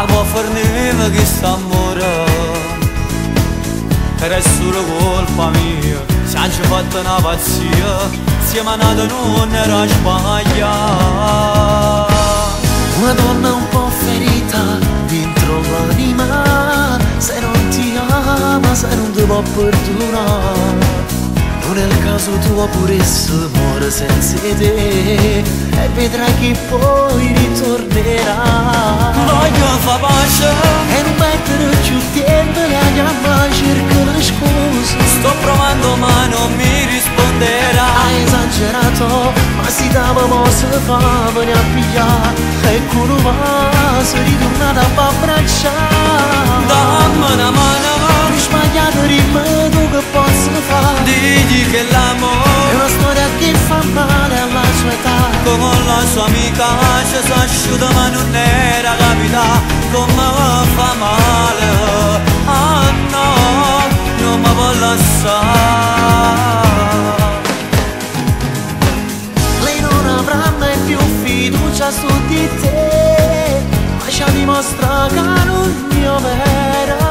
Albo forniva che sta amore. Però è solo colpa mia Se non ci fatta una pazzia Siamo nati non era sbaglia Una donna un po' ferita Dentro l'anima Se non ti ama Se non ti può perdonare caso tuo pure se muore senza te. E vedrai che poi ritornerà. Voglio fa pace. E non mettere più tempo La chiama cerca le scuse Sto provando ma non mi risponderà. Hai esagerato Ma si dava mo se fa Veni a pigliare E con va Si ritorna da abbracciare. Dammi Come la sua amica ci si asciuga ma non era capita Come fa male. Ah no, non mi può lasciare. Lei non avrà mai più fiducia su di te Ma ci dimostra che non mio vera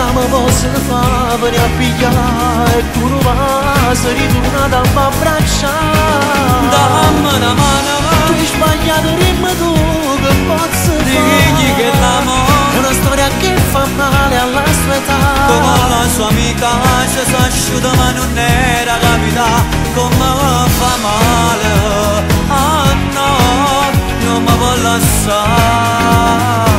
Ma si dà ma posso fa Veni a pigliare E tu non va Se ritorna da abbracciare Dammi una mano Tu hai sbagliato rimma tu Che posso Digli fare che l'amore È una storia che fa male alla sua età Come la sua amica ci si asciuga ma non era capita Come fa male Ah no, non mi può lasciare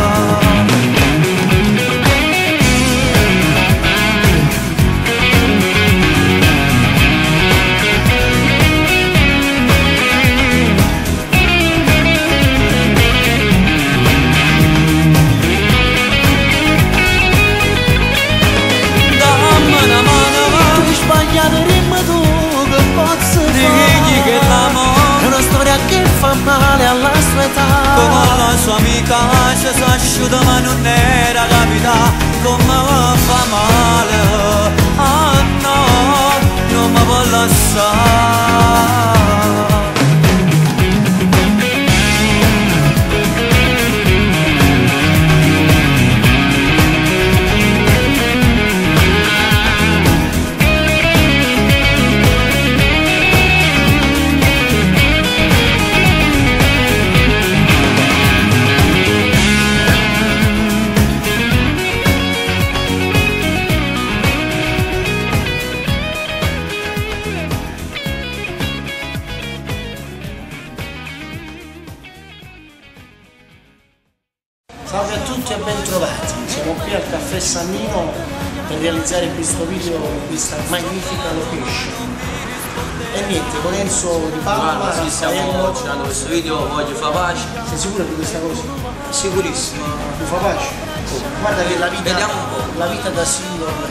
si asciuga ma Salve a tutti e bentrovati, siamo qui al caffè Sannino per realizzare questo video in questa magnifica location. E niente, Lorenzo di Palma, Guarda, sì, stiamo girando questo video, voglio fa pace. sei sicuro di questa cosa? Sicurissimo. Tu fa pace? Guarda che la vita, Vediamo un po'. la vita da single è una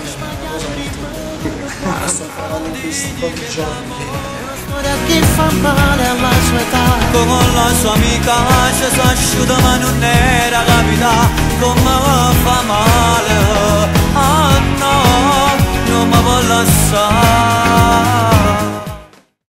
cosa molto sto parlando in questi pochi giorni. Storia che fa male alla sua età. Come la sua amica ci si asciuga ma non era capita Come fa male? Ah no, non mi può lasciare